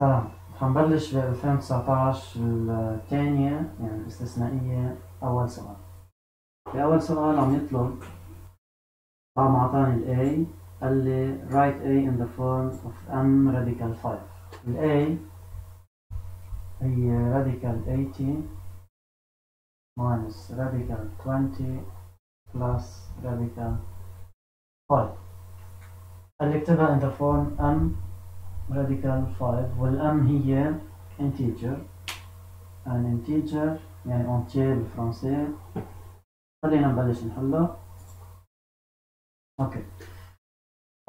تمام. ب 2019 الثانية يعني الاستثنائية. أول سؤال. في أول سؤال عم يطلب طبعا أعطاني ال A. قال لي write A in the form of M radical 5 ال A هي radical 80 minus radical 20 plus radical 5 قال لي اكتبها in the form M radical 5 والأم هي integer. an integer يعني entier بالفرنسي. خلينا نبلش نحلها أوكي.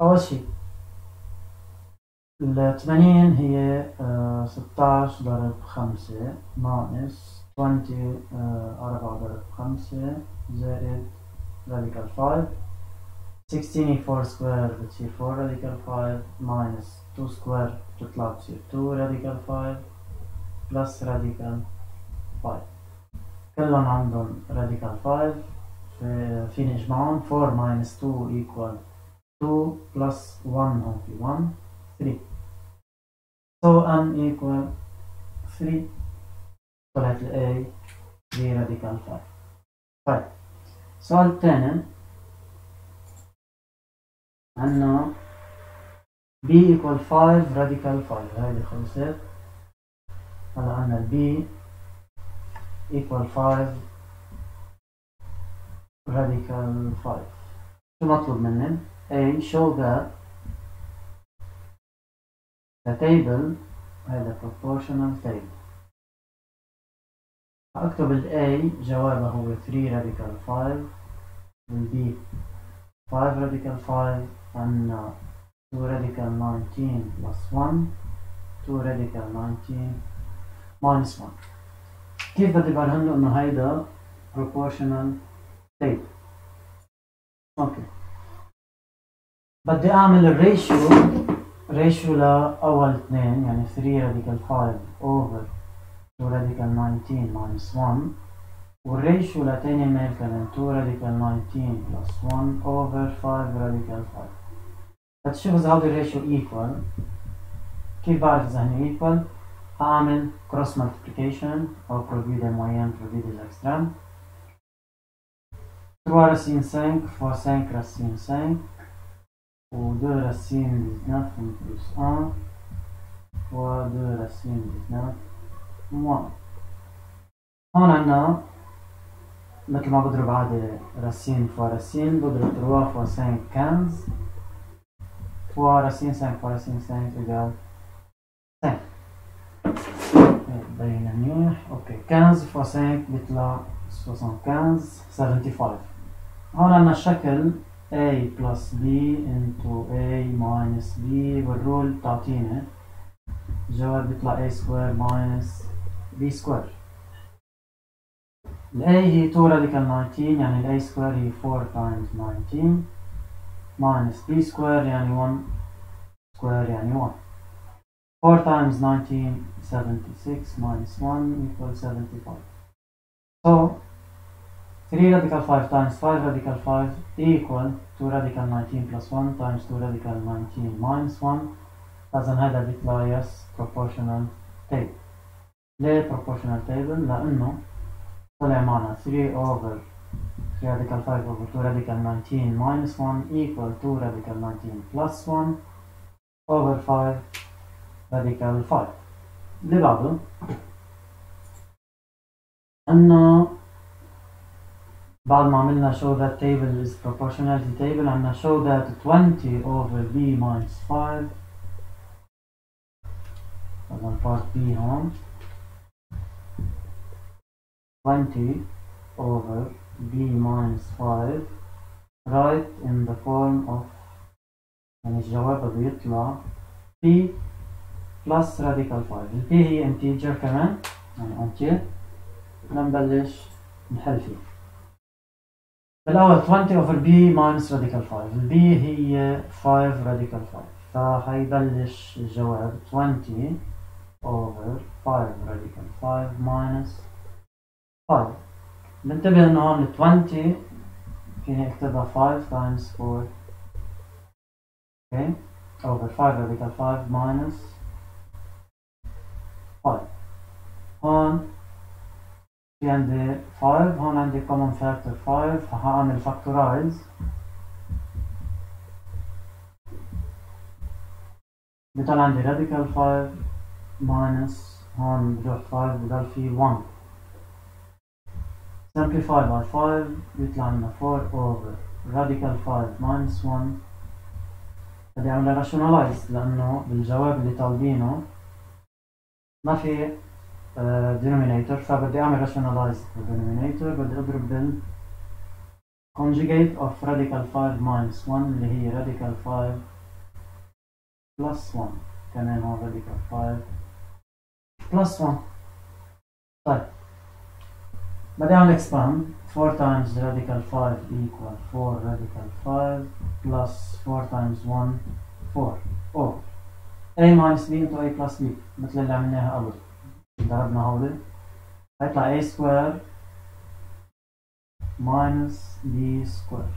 أول شيء. ال 80 هي 16 ضرب 5 ناقص 20 4 ضرب 5 زائد radical 5 16 4 square بتصير 4 radical 5 minus 2 square تطلع بتصير 2 radical 5 plus radical 5 كلهم عندهم radical 5 فيني اجمعهم 4 minus 2 equal 2 plus 1 هون في 1 3 so m equal 3 طلعت ال A ب radical 5 طيب السؤال الثاني عندنا b equal 5 radical 5 هاي اللي خلصت هلا عندنا b equal 5 radical 5 شو مطلوب مني؟ A show that the table هذا proportional table اكتب ال A جوابه هو 3 radical 5 وال B 5 radical 5 عندنا 2 radical 19 plus 1 2 radical 19 minus 1 كيف بدي برهن له انه هيدا proportional table أوكي بدي اعمل ال ratio ratio لاول اثنين يعني 3 radical 5 over 2 radical 19 minus 1 وال ratio لتاني ميل كمان 2 radical 19 plus 1 over 5 radical 5 فتشوف اذا هودي ال ratio equal كيف بعرف اذا هن equal هعمل cross multiplication أو produit des moyens produit des extrêmes 3 racine 5 fois 5 racine 5 ou 2 racine 19 plus 1 fois 2 racine 19 moins هون عنا مثل ما بضرب عادي racine fois racine بضرب 3 fois 5 15 fois racine 5 fois racine 5 égal 5 bien منيح okay 15 fois 5 بيطلع 75 75 هون عندنا الشكل a plus b into a minus b والرول بتعطينا الجواب بيطلع a square minus b square. ال A هي 2 radical 19 يعني ال A square هي 4 times 19 minus B square يعني 1 square يعني 1 4 times 19 76 minus 1 equals 75 so 3 radical 5 times 5 radical 5 equal 2 radical 19 plus 1 times 2 radical 19 minus 1 إذا هذا بيطلع yes proportional table ليه proportional table؟ لأنه طلع معنا 3 over 3 radical 5 over 2 radical 19 minus 1 equal 2 radical 19 plus 1 over 5 radical 5 اللي بعده انه بعد ما عملنا show that table is proportionality table عملنا show that 20 over b minus 5 طبعا part b هون 20 over b minus 5 write in the form of يعني الجواب بيطلع p plus radical 5 ال p هي integer كمان يعني entier نبلش نحل فيه بالأول 20 over b minus radical 5 ال b هي 5 radical 5 فهيبلش الجواب 20 over 5 radical 5 minus 5 بنتبه إنه هون 20 فيني أكتبها 5 times 4 أوكي over 5 هذيك 5 minus 5 هون في عندي 5 هون عندي common factor 5 فهعمل factorize. بضل عندي radical 5 minus هون بروح 5 بضل في 1 simplify by 5 بيطلع لنا 4 over radical 5 minus 1 بدي اعملها rationalize لأنه بالجواب اللي طالبينه ما في denominator فبدي اعمل rationalize denominator بدي اضرب بال conjugate of radical 5 minus 1 اللي هي radical 5 plus 1 كمان هون radical 5 plus 1 طيب بدي اعمل expand 4 times radical 5 equal 4 radical 5 plus 4 times 1 4 over a minus b into a plus b مثل اللي عملناها قبل ضربنا هولي هيطلع a square minus b square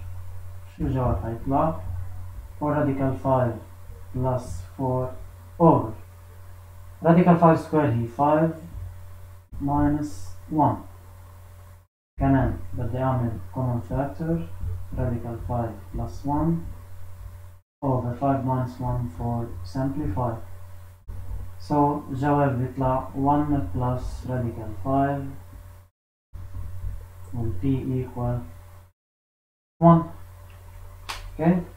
شو الجواب هيطلع 4 radical 5 plus 4 over radical 5 square هي 5 minus 1 كمان بدي اعمل common factor radical 5 plus 1 over 5 minus 1 for simplify so الجواب بيطلع 1 plus radical 5 will p equal 1 okay